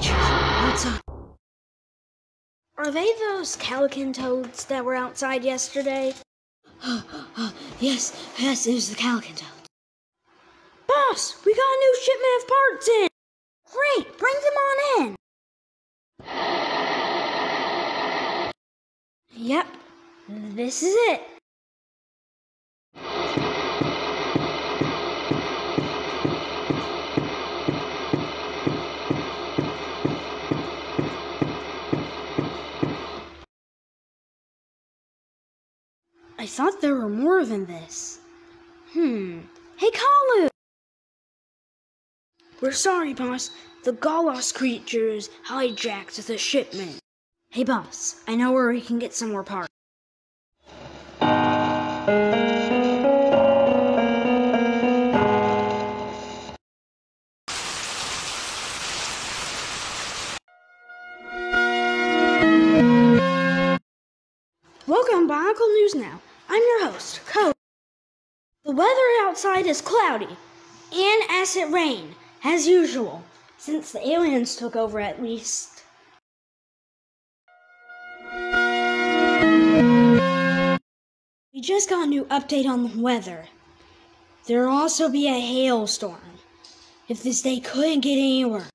Creatures outside. Are they those calican toads that were outside yesterday? yes, yes, it was the calican toads. Boss, we got a new shipment of parts in. Great, bring them on in. Yep, this is it. I thought there were more than this. Hmm. Hey, Kalu! We're sorry, boss. The Galos creatures hijacked the shipment. Hey, boss. I know where we can get some more parts. Welcome, Bionicle News Now. I'm your host, Code. The weather outside is cloudy and acid rain, as usual, since the aliens took over at least. We just got a new update on the weather. There'll also be a hailstorm if this day couldn't get any worse.